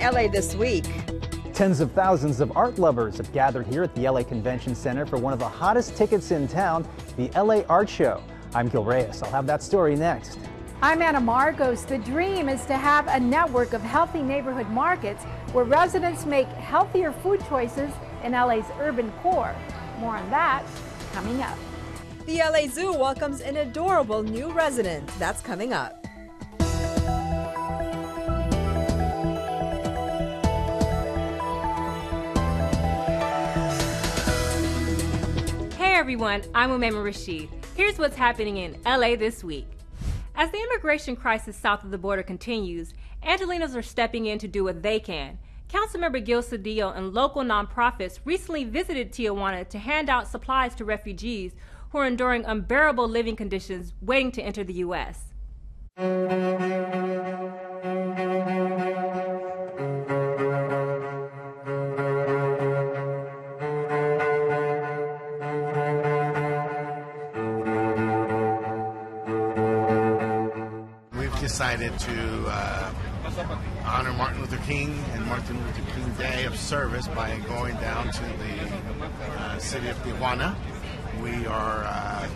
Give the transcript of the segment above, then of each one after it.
LA this week. Tens of thousands of art lovers have gathered here at the LA Convention Center for one of the hottest tickets in town, the LA Art Show. I'm Gil Reyes. I'll have that story next. I'm Anna Marcos. The dream is to have a network of healthy neighborhood markets where residents make healthier food choices in LA's urban core. More on that coming up. The LA Zoo welcomes an adorable new resident. That's coming up. Everyone, I'm Umema Rashid. Here's what's happening in LA this week. As the immigration crisis south of the border continues, Angelenos are stepping in to do what they can. Councilmember Gil Cedillo and local nonprofits recently visited Tijuana to hand out supplies to refugees who are enduring unbearable living conditions waiting to enter the U.S. King and Martin Luther King Day of Service by going down to the uh, city of Tijuana. We are uh,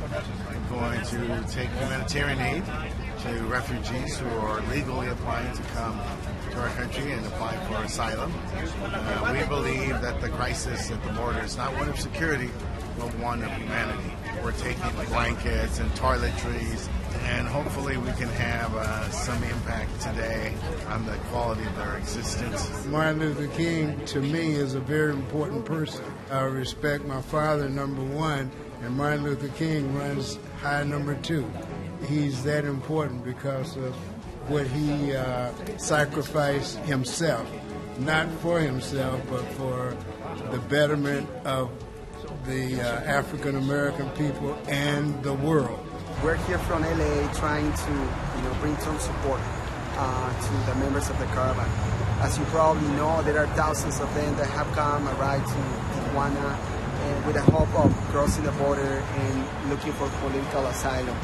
going to take humanitarian aid to refugees who are legally applying to come to our country and apply for asylum. Uh, we believe that the crisis at the border is not one of security, but one of humanity. We're taking blankets and toiletries, and hopefully we can have uh, some impact today on the quality of their existence. Martin Luther King, to me, is a very important person. I respect my father, number one, and Martin Luther King runs high number two. He's that important because of what he uh, sacrificed himself, not for himself, but for the betterment of the uh, African American people and the world. We're here from LA trying to, you know, bring some support uh, to the members of the caravan. As you probably know, there are thousands of them that have come arrived to Tijuana uh, with the hope of crossing the border and looking for political asylum.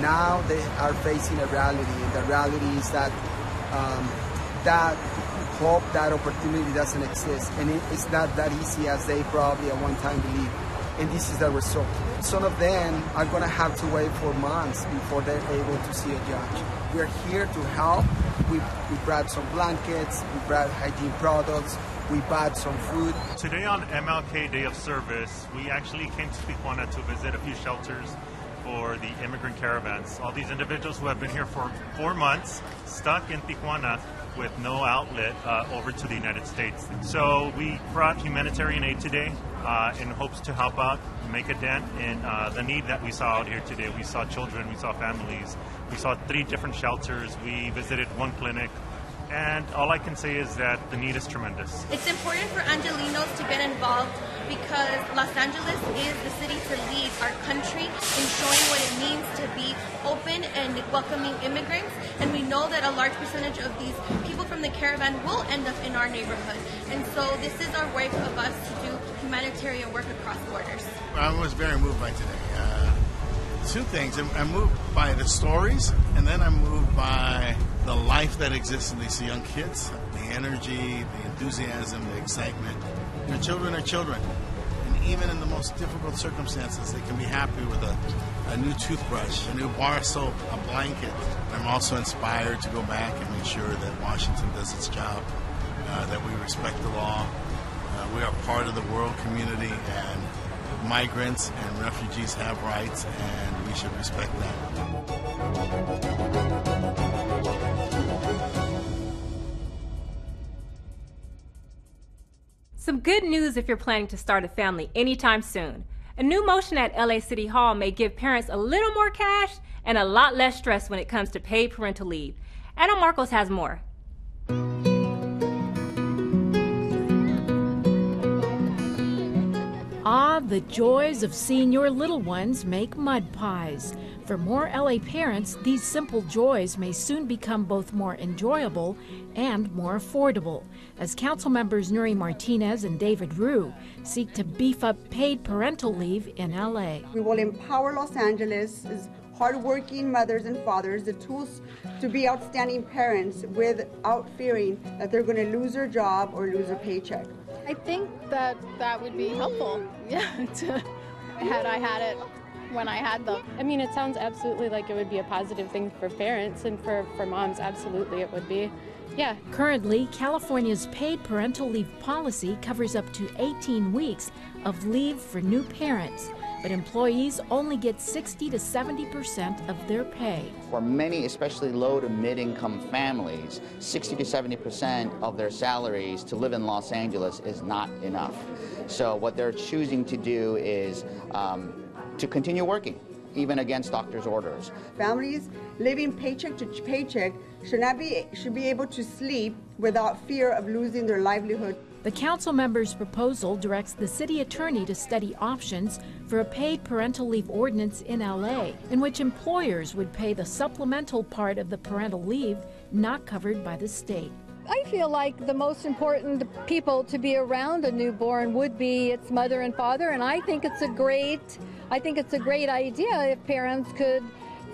Now they are facing a reality, and the reality is that um, that hope, that opportunity doesn't exist, and it, it's not that easy as they probably at one time believed. And this is the result. Some of them are going to have to wait for months before they're able to see a judge. We're here to help. We, we brought some blankets, we brought hygiene products, we bought some food. Today on MLK Day of Service, we actually came to Tijuana to visit a few shelters for the immigrant caravans. All these individuals who have been here for four months, stuck in Tijuana with no outlet uh, over to the United States. So we brought humanitarian aid today uh, in hopes to help out, make a dent in uh, the need that we saw out here today. We saw children, we saw families, we saw three different shelters, we visited one clinic, and all I can say is that the need is tremendous. It's important for Angelenos to get involved because Los Angeles is the city to lead our country in showing what it means to be open and welcoming immigrants. And we know that a large percentage of these people from the caravan will end up in our neighborhood. And so this is our way of us to do humanitarian work across borders. I was very moved by today. Uh, two things. I'm, I'm moved by the stories, and then I'm moved by the life that exists in these young kids, the energy, the enthusiasm, the excitement. Your children are children. And even in the most difficult circumstances, they can be happy with a, a new toothbrush, a new bar soap, a blanket. I'm also inspired to go back and make sure that Washington does its job, uh, that we respect the law. Uh, we are part of the world community, and migrants and refugees have rights, and we should respect that. Good news if you're planning to start a family anytime soon. A new motion at LA City Hall may give parents a little more cash and a lot less stress when it comes to paid parental leave. Anna Marcos has more. The joys of seeing your little ones make mud pies. For more LA parents, these simple joys may soon become both more enjoyable and more affordable, as council members Nury Martinez and David Ryu seek to beef up paid parental leave in LA. We will empower Los Angeles' hardworking mothers and fathers the tools to be outstanding parents without fearing that they're going to lose their job or lose their paycheck. I think that that would be helpful. Yeah, to, had I had it when I had them. I mean, it sounds absolutely like it would be a positive thing for parents and for, for moms. Absolutely, it would be. Yeah. Currently, California's paid parental leave policy covers up to 18 weeks of leave for new parents, but employees only get 60 to 70 percent of their pay. For many, especially low to mid income families, 60 to 70 percent of their salaries to live in Los Angeles is not enough. So, what they're choosing to do is um, to continue working even against doctor's orders. Families living paycheck to paycheck should not be should be able to sleep without fear of losing their livelihood. The council member's proposal directs the city attorney to study options for a paid parental leave ordinance in LA, in which employers would pay the supplemental part of the parental leave not covered by the state. I feel like the most important people to be around a newborn would be its mother and father, and I think it's a great I think it's a great idea if parents could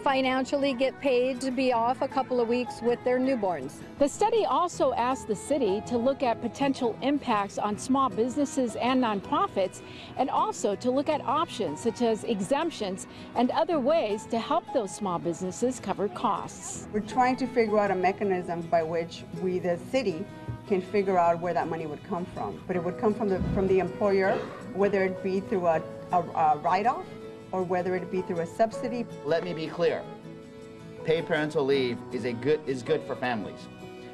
financially get paid to be off a couple of weeks with their newborns. The study also asked the city to look at potential impacts on small businesses and nonprofits, and also to look at options such as exemptions and other ways to help those small businesses cover costs. We're trying to figure out a mechanism by which we, the city, can figure out where that money would come from. But it would come from the from the employer, whether it be through a a, a write-off or whether it be through a subsidy. Let me be clear. Paid parental leave is a good is good for families.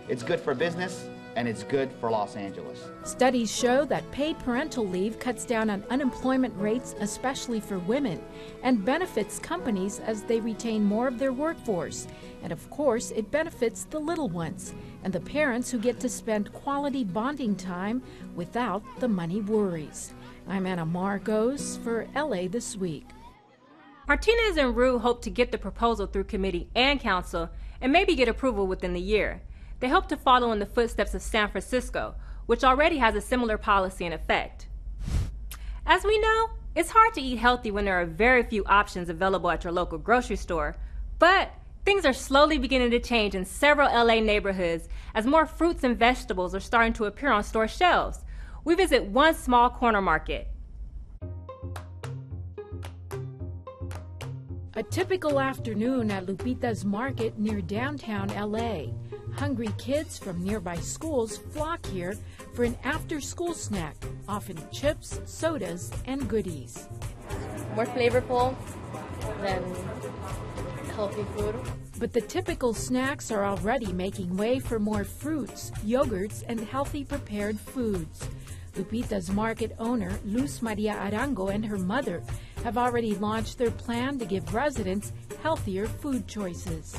It's good for business and it's good for Los Angeles. Studies show that paid parental leave cuts down on unemployment rates, especially for women, and benefits companies as they retain more of their workforce. And of course, it benefits the little ones and the parents who get to spend quality bonding time without the money worries. I'm Anna Marcos for LA This Week. Martinez and Ryu hope to get the proposal through committee and council and maybe get approval within the year. They hope to follow in the footsteps of San Francisco, which already has a similar policy in effect. As we know, it's hard to eat healthy when there are very few options available at your local grocery store, but things are slowly beginning to change in several LA neighborhoods as more fruits and vegetables are starting to appear on store shelves we visit one small corner market. A typical afternoon at Lupita's Market near downtown LA. Hungry kids from nearby schools flock here for an after school snack, often chips, sodas, and goodies. More flavorful than healthy food. But the typical snacks are already making way for more fruits, yogurts, and healthy prepared foods. Lupita's market owner, Luz Maria Arango, and her mother have already launched their plan to give residents healthier food choices.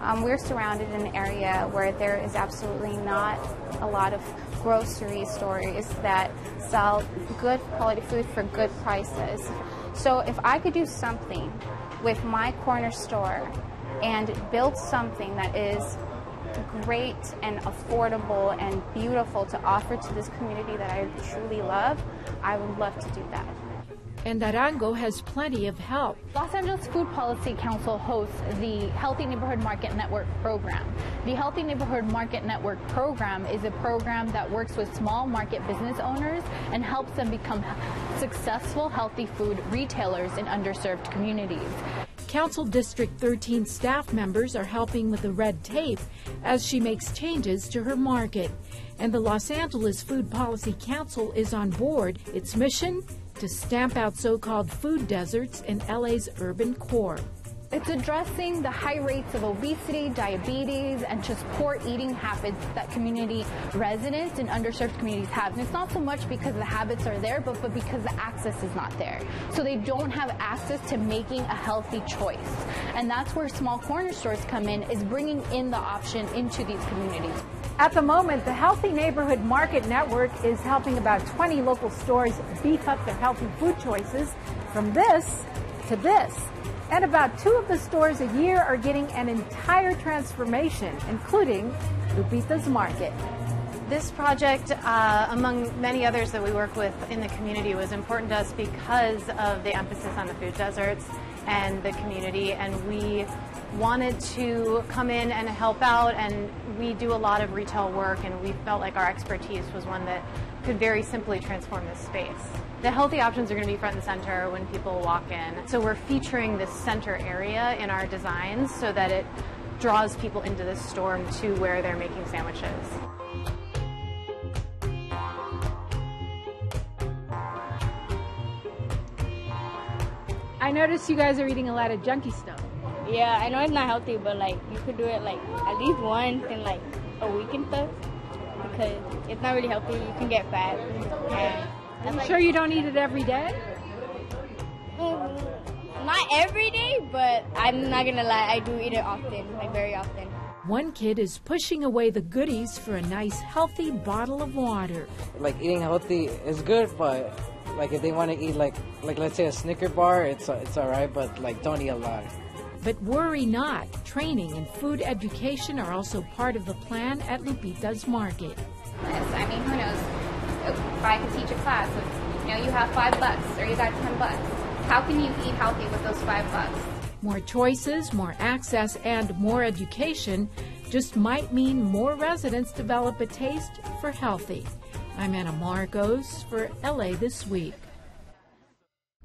Um, we're surrounded in an area where there is absolutely not a lot of grocery stores that sell good quality food for good prices. So if I could do something with my corner store and build something that is great and affordable and beautiful to offer to this community that I truly love, I would love to do that. And Arango has plenty of help. Los Angeles Food Policy Council hosts the Healthy Neighborhood Market Network program. The Healthy Neighborhood Market Network program is a program that works with small market business owners and helps them become successful healthy food retailers in underserved communities. Council District 13 staff members are helping with the red tape as she makes changes to her market. And the Los Angeles Food Policy Council is on board. Its mission? To stamp out so called food deserts in LA's urban core. It's addressing the high rates of obesity, diabetes, and just poor eating habits that community residents in underserved communities have. And it's not so much because the habits are there, but, but because the access is not there. So they don't have access to making a healthy choice. And that's where small corner stores come in, is bringing in the option into these communities. At the moment, the Healthy Neighborhood Market Network is helping about 20 local stores beef up their healthy food choices from this to this. And about two of the stores a year are getting an entire transformation, including Lupita's Market. This project, uh, among many others that we work with in the community, was important to us because of the emphasis on the food deserts and the community, and we wanted to come in and help out. And we do a lot of retail work, and we felt like our expertise was one that could very simply transform this space. The healthy options are going to be front and center when people walk in. So we're featuring this center area in our designs so that it draws people into this store to where they're making sandwiches. I noticed you guys are eating a lot of junky stuff. Yeah, I know it's not healthy, but like you could do it like at least once in like a week and stuff because it's not really healthy. You can get fat. And I'm like, sure you don't eat it every day. Mm, not every day, but I'm not gonna lie, I do eat it often, like very often. One kid is pushing away the goodies for a nice, healthy bottle of water. Like eating healthy is good, but like if they want to eat like like let's say a Snicker bar, it's it's all right, but like don't eat a lot. But worry not, training and food education are also part of the plan at Lupita's Market. Yes, I mean, who knows? If I could teach a class, if, you know, you have five bucks or you got ten bucks, how can you eat healthy with those five bucks? More choices, more access, and more education just might mean more residents develop a taste for healthy. I'm Anna Marcos for LA This Week.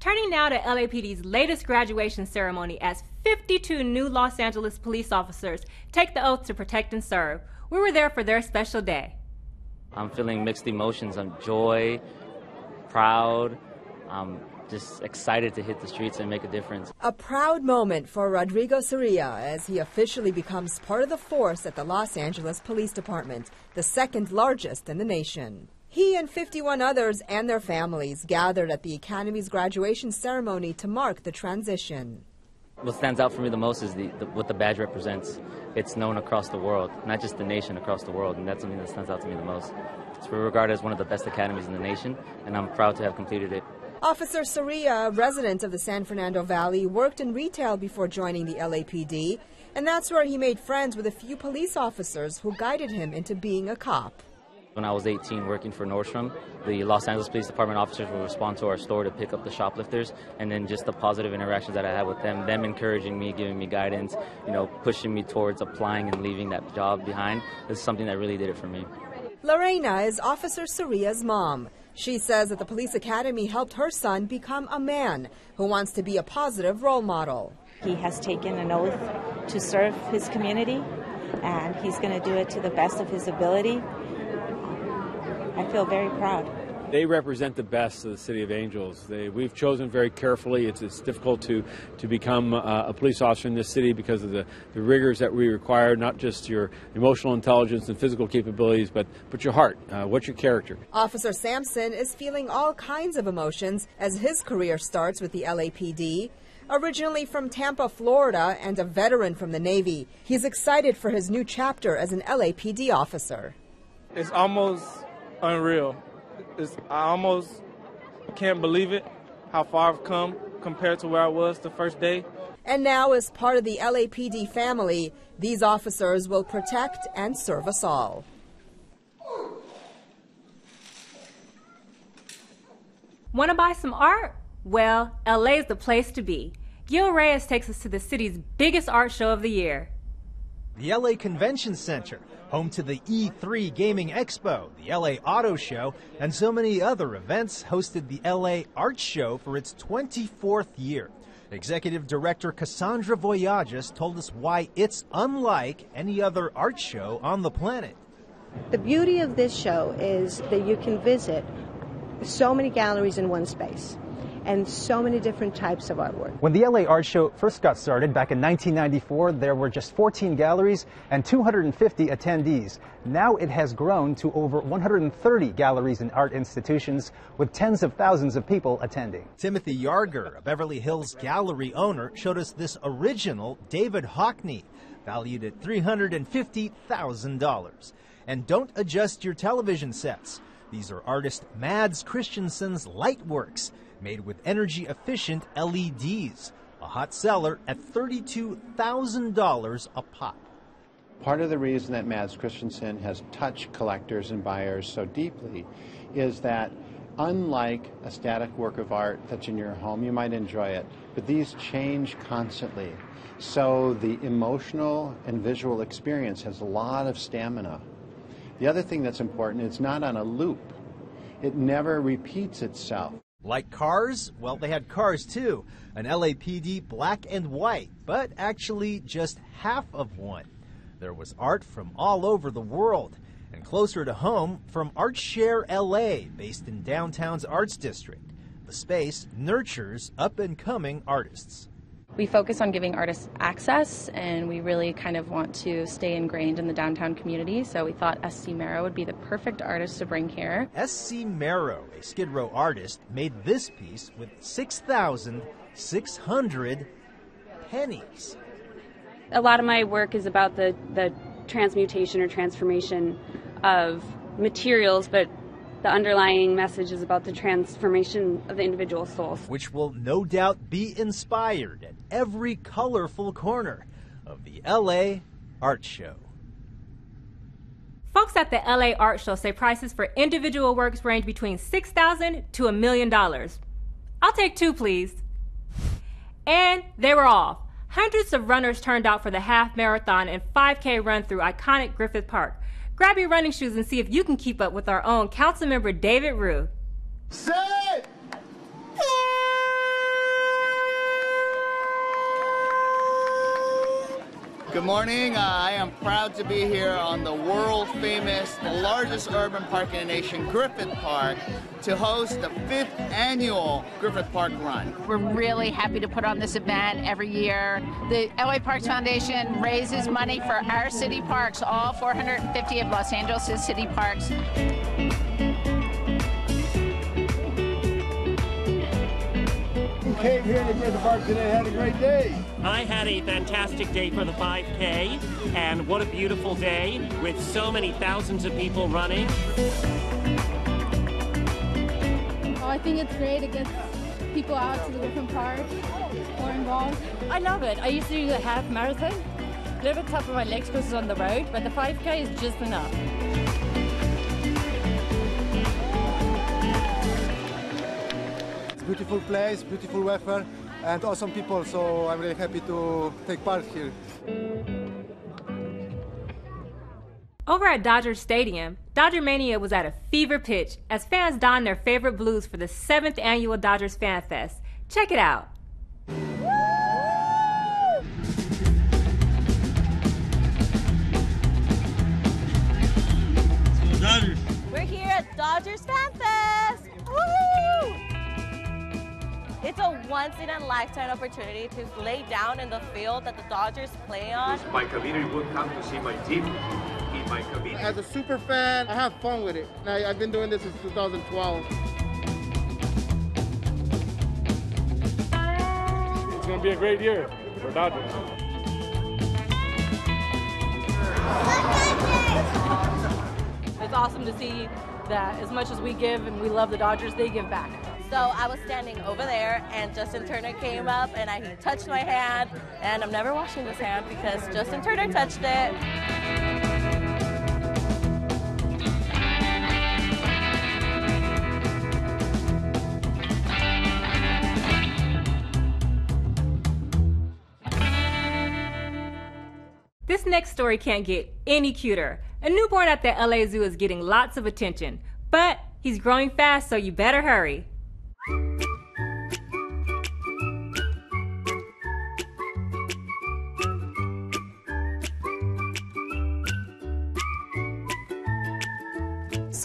Turning now to LAPD's latest graduation ceremony as 52 new Los Angeles police officers take the oath to protect and serve. We were there for their special day. I'm feeling mixed emotions. I'm joy, proud, I'm just excited to hit the streets and make a difference. A proud moment for Rodrigo Soria as he officially becomes part of the force at the Los Angeles Police Department, the second largest in the nation. He and 51 others and their families gathered at the Academy's graduation ceremony to mark the transition. What stands out for me the most is the, the, what the badge represents. It's known across the world, not just the nation, across the world, and that's something that stands out to me the most. It's regarded as one of the best academies in the nation, and I'm proud to have completed it. Officer Soria, a resident of the San Fernando Valley, worked in retail before joining the LAPD, and that's where he made friends with a few police officers who guided him into being a cop. When I was 18 working for Nordstrom, the Los Angeles Police Department officers would respond to our store to pick up the shoplifters, and then just the positive interactions that I had with them, them encouraging me, giving me guidance, you know, pushing me towards applying and leaving that job behind is something that really did it for me. Lorena is Officer Soria's mom. She says that the police academy helped her son become a man who wants to be a positive role model. He has taken an oath to serve his community, and he's going to do it to the best of his ability. I feel very proud. They represent the best of the City of Angels. They, we've chosen very carefully. It's, it's difficult to, to become uh, a police officer in this city because of the, the rigors that we require, not just your emotional intelligence and physical capabilities, but, but your heart. Uh, what's your character? Officer Sampson is feeling all kinds of emotions as his career starts with the LAPD. Originally from Tampa, Florida, and a veteran from the Navy, he's excited for his new chapter as an LAPD officer. It's almost unreal. It's, I almost can't believe it, how far I've come compared to where I was the first day. And now, as part of the LAPD family, these officers will protect and serve us all. Want to buy some art? Well, LA is the place to be. Gil Reyes takes us to the city's biggest art show of the year. The LA Convention Center, home to the E3 Gaming Expo, the LA Auto Show, and so many other events, hosted the LA Art Show for its 24th year. Executive Director Cassandra Voyiatzis told us why it's unlike any other art show on the planet. The beauty of this show is that you can visit so many galleries in one space and so many different types of artwork. When the LA Art Show first got started back in 1994, there were just 14 galleries and 250 attendees. Now it has grown to over 130 galleries and art institutions with tens of thousands of people attending. Timothy Yarger, a Beverly Hills gallery owner, showed us this original David Hockney, valued at $350,000. And don't adjust your television sets. These are artist Mads Christensen's Lightworks made with energy efficient LEDs, a hot seller at $32,000 a pop. Part of the reason that Mads Christensen has touched collectors and buyers so deeply is that unlike a static work of art that's in your home, you might enjoy it, but these change constantly. So the emotional and visual experience has a lot of stamina. The other thing that's important, it's not on a loop. It never repeats itself. Like cars? Well, they had cars too. An LAPD black and white, but actually just half of one. There was art from all over the world, and closer to home from ArtShare LA, based in downtown's Arts District. The space nurtures up and coming artists. We focus on giving artists access, and we really kind of want to stay ingrained in the downtown community. So we thought SC Mero would be the perfect artist to bring here. SC Mero, a Skid Row artist, made this piece with 6,600 pennies. A lot of my work is about the, the transmutation or transformation of materials, but the underlying message is about the transformation of the individual souls. Which will no doubt be inspired at every colorful corner of the LA Art Show. Folks at the LA Art Show say prices for individual works range between 6,000 to a million dollars. I'll take two, please. And they were off. Hundreds of runners turned out for the half marathon and 5K run through iconic Griffith Park. Grab your running shoes and see if you can keep up with our own Councilmember David Ryu. Set! Good morning. Uh, I am proud to be here on the world famous, the largest urban park in the nation, Griffith Park, to host the fifth annual Griffith Park Run. We're really happy to put on this event every year. The LA Parks Foundation raises money for our city parks, all 450 of Los Angeles' city parks. We came here to Griffith Park today had a great day. I had a fantastic day for the 5K, and what a beautiful day with so many thousands of people running. Oh, I think it's great. It gets people out to the different Park, more involved. I love it. I used to do the half marathon. A little bit tough for my legs because it's on the road, but the 5K is just enough. beautiful place, beautiful weather, and awesome people. So I'm really happy to take part here. Over at Dodger Stadium, Dodger Mania was at a fever pitch as fans donned their favorite blues for the seventh annual Dodgers Fan Fest. Check it out. We're here at Dodgers Fan It's a once in a lifetime opportunity to lay down in the field that the Dodgers play on. My community would come to see my team in my community. As a super fan, I have fun with it. I, I've been doing this since 2012. It's going to be a great year for Dodgers. It's awesome to see that as much as we give and we love the Dodgers, they give back. So I was standing over there, and Justin Turner came up, and I, he touched my hand, and I'm never washing this hand because Justin Turner touched it. This next story can't get any cuter. A newborn at the LA Zoo is getting lots of attention, but he's growing fast, so you better hurry.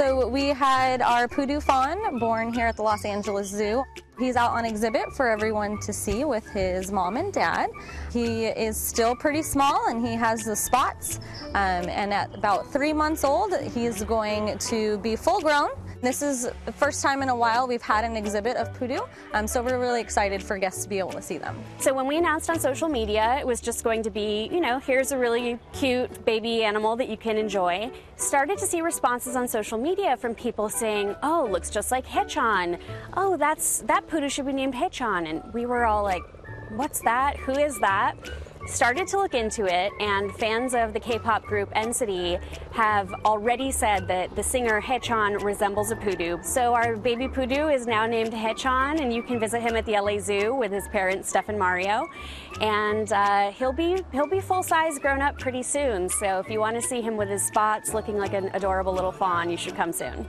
So we had our Pudu Fawn born here at the Los Angeles Zoo. He's out on exhibit for everyone to see with his mom and dad. He is still pretty small and he has the spots. Um, and at about three months old, he's going to be full grown. This is the first time in a while we've had an exhibit of Pudu, um, so we're really excited for guests to be able to see them. So when we announced on social media, it was just going to be, you know, here's a really cute baby animal that you can enjoy. Started to see responses on social media from people saying, "Oh, looks just like Haechan. Oh, that's that Pudu should be named Haechan." And we were all like, "What's that? Who is that?" Started to look into it, and fans of the K pop group NCT have already said that the singer Haechan resembles a pudu. So our baby pudu is now named Haechan, and you can visit him at the LA Zoo with his parents, Steph and Mario. And uh, he'll be he'll be full size, grown up pretty soon. So if you want to see him with his spots, looking like an adorable little fawn, you should come soon.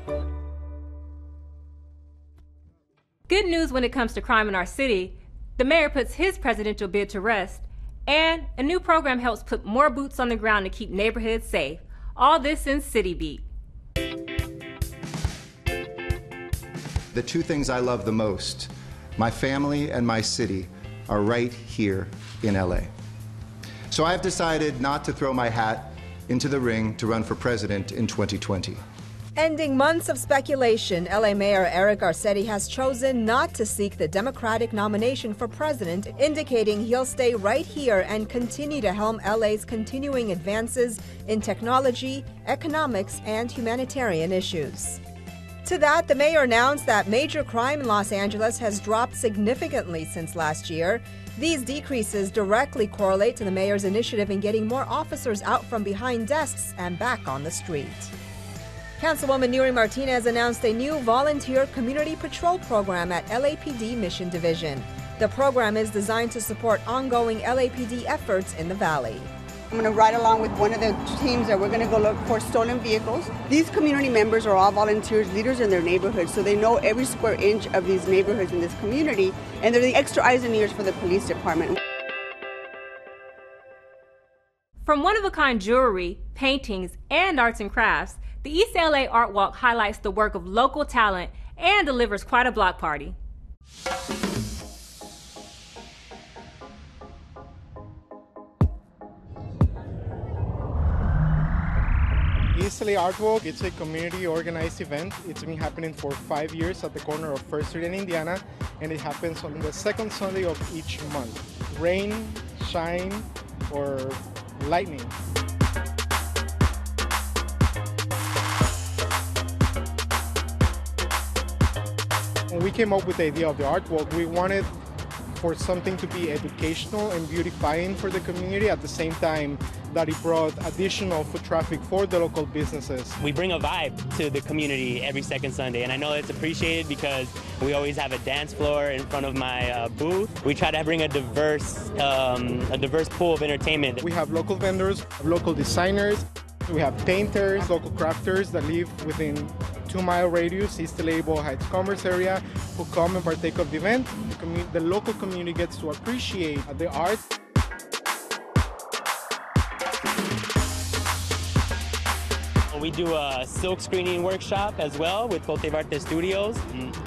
Good news when it comes to crime in our city. The mayor puts his presidential bid to rest, and a new program helps put more boots on the ground to keep neighborhoods safe. All this in City Beat. The two things I love the most, my family and my city, are right here in LA. So I've decided not to throw my hat into the ring to run for president in 2020. Ending months of speculation, LA Mayor Eric Garcetti has chosen not to seek the Democratic nomination for president, indicating he'll stay right here and continue to helm LA's continuing advances in technology, economics, and humanitarian issues. To that, the mayor announced that major crime in Los Angeles has dropped significantly since last year. These decreases directly correlate to the mayor's initiative in getting more officers out from behind desks and back on the street. Councilwoman Nury Martinez announced a new volunteer community patrol program at LAPD Mission Division. The program is designed to support ongoing LAPD efforts in the valley. I'm going to ride along with one of the teams that we're going to go look for stolen vehicles. These community members are all volunteers, leaders in their neighborhoods, so they know every square inch of these neighborhoods in this community, and they're the extra eyes and ears for the police department. From one of a kind jewelry, paintings, and arts and crafts, the East LA Art Walk highlights the work of local talent and delivers quite a block party. East LA Art Walk, it's a community organized event. It's been happening for five years at the corner of First Street and Indiana, and it happens on the second Sunday of each month. Rain, shine, or lightning. We came up with the idea of the art walk, we wanted for something to be educational and beautifying for the community at the same time that it brought additional foot traffic for the local businesses. We bring a vibe to the community every second Sunday, and I know it's appreciated because we always have a dance floor in front of my uh, booth. We try to bring a diverse, um, a diverse pool of entertainment. We have local vendors, local designers, we have painters, local crafters that live within two mile radius, East Label Heights Commerce area, who come and partake of the event. The, the local community gets to appreciate the art. We do a silk screening workshop as well with Cultivarte Studios.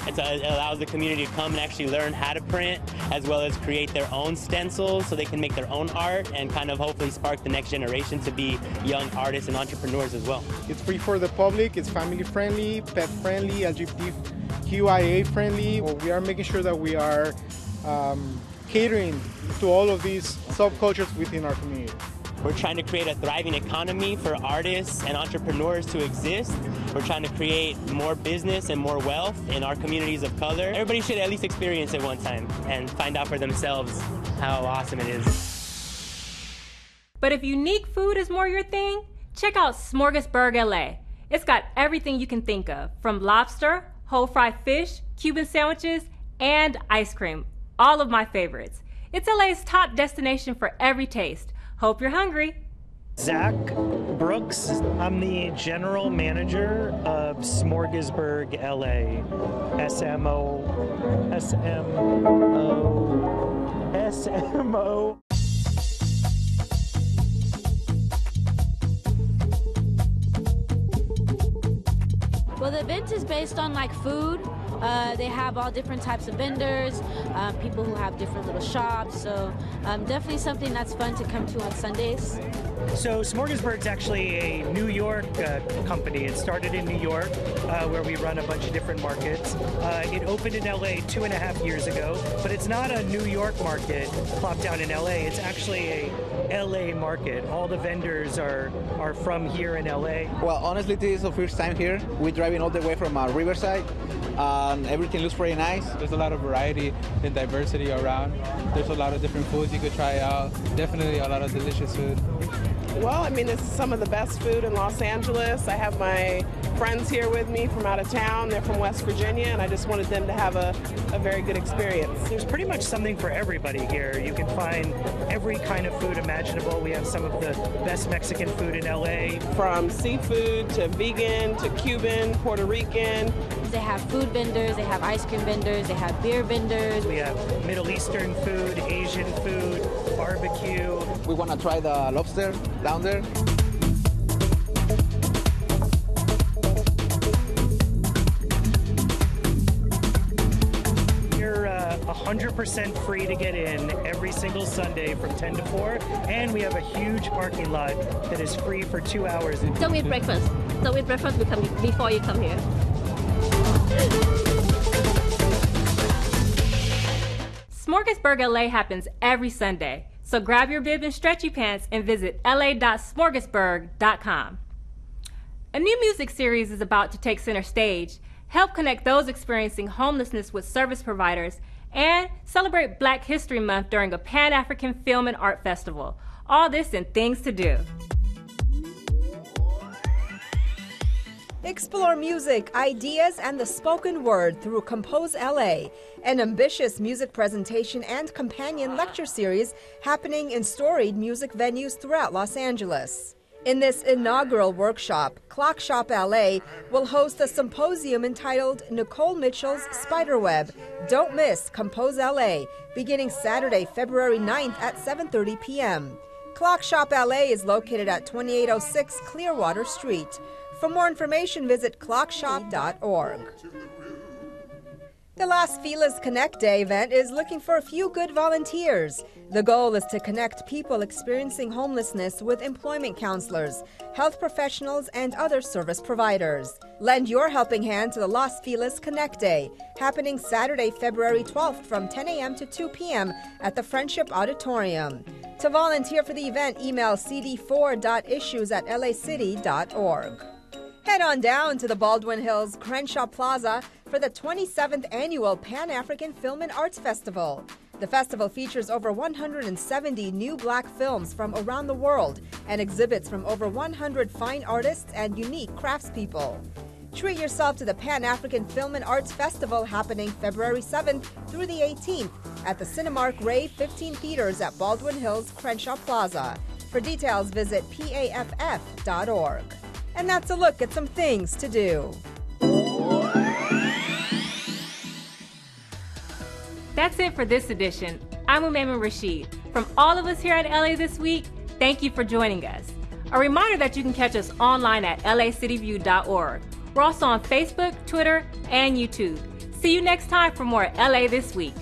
It allows the community to come and actually learn how to print as well as create their own stencils so they can make their own art and kind of hopefully spark the next generation to be young artists and entrepreneurs as well. It's free for the public, it's family friendly, pet friendly, LGBTQIA friendly. Well, we are making sure that we are um, catering to all of these subcultures within our community. We're trying to create a thriving economy for artists and entrepreneurs to exist. We're trying to create more business and more wealth in our communities of color. Everybody should at least experience it one time and find out for themselves how awesome it is. But if unique food is more your thing, check out Smorgasburg LA. It's got everything you can think of, from lobster, whole fried fish, Cuban sandwiches, and ice cream. All of my favorites. It's LA's top destination for every taste. Hope you're hungry. Zach Brooks. I'm the general manager of Smorgasburg LA. SMO. SMO. SMO. Well, the event is based on like food. Uh, they have all different types of vendors, uh, people who have different little shops. So um, definitely something that's fun to come to on Sundays. So Smorgasburg's actually a New York uh, company. It started in New York, uh, where we run a bunch of different markets. Uh, it opened in LA two and a half years ago, but it's not a New York market plopped down in LA. It's actually a LA market. All the vendors are are from here in LA. Well, honestly, this is the first time here. We're driving all the way from uh, Riverside. Um, everything looks pretty nice. There's a lot of variety and diversity around. There's a lot of different foods you could try out. Definitely a lot of delicious food. Well, I mean, this is some of the best food in Los Angeles. I have my friends here with me from out of town. They're from West Virginia, and I just wanted them to have a, a very good experience. There's pretty much something for everybody here. You can find every kind of food imaginable. We have some of the best Mexican food in LA. From seafood to vegan to Cuban, Puerto Rican. They have food vendors, they have ice cream vendors, they have beer vendors. We have Middle Eastern food, Asian food, barbecue. We want to try the lobster down there. You're uh, 100% free to get in every single Sunday from 10 to 4, and we have a huge parking lot that is free for two hours. Don't eat breakfast. Don't eat breakfast before you come here. Smorgasburg LA happens every Sunday, so grab your bib and stretchy pants and visit la.smorgasburg.com. A new music series is about to take center stage, help connect those experiencing homelessness with service providers, and celebrate Black History Month during a Pan African Film and Art Festival. All this and things to do. Explore music, ideas, and the spoken word through Compose LA, an ambitious music presentation and companion lecture series happening in storied music venues throughout Los Angeles. In this inaugural workshop, Clock Shop LA will host a symposium entitled Nicole Mitchell's Spiderweb. Don't miss Compose LA, beginning Saturday, February 9th at 7:30 p.m. Clock Shop LA is located at 2806 Clearwater Street. For more information, visit clockshop.org. The Los Feliz Connect Day event is looking for a few good volunteers. The goal is to connect people experiencing homelessness with employment counselors, health professionals, and other service providers. Lend your helping hand to the Los Feliz Connect Day, happening Saturday, February 12th from 10 a.m. to 2 p.m. at the Friendship Auditorium. To volunteer for the event, email cd4.issues at lacity.org. Head on down to the Baldwin Hills Crenshaw Plaza for the 27th annual Pan African Film and Arts Festival. The festival features over 170 new black films from around the world and exhibits from over 100 fine artists and unique craftspeople. Treat yourself to the Pan African Film and Arts Festival happening February 7th through the 18th at the Cinemark Rave 15 Theaters at Baldwin Hills Crenshaw Plaza. For details, visit paff.org. And that's a look at some things to do. That's it for this edition. I'm Umema Rashid. From all of us here at LA This Week, thank you for joining us. A reminder that you can catch us online at lacityview.org. We're also on Facebook, Twitter, and YouTube. See you next time for more LA This Week.